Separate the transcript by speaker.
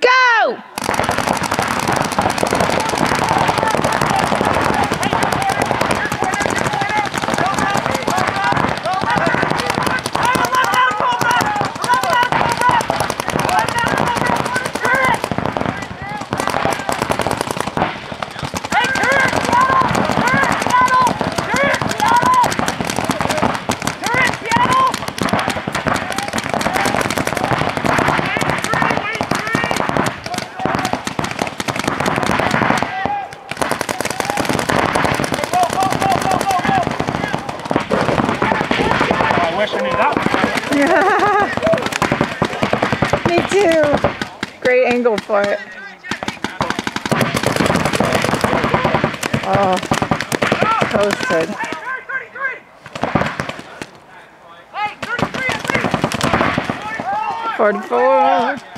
Speaker 1: Go!
Speaker 2: Wish I knew that.
Speaker 1: Me too. Great angle for it. Oh,
Speaker 2: 33
Speaker 1: 44.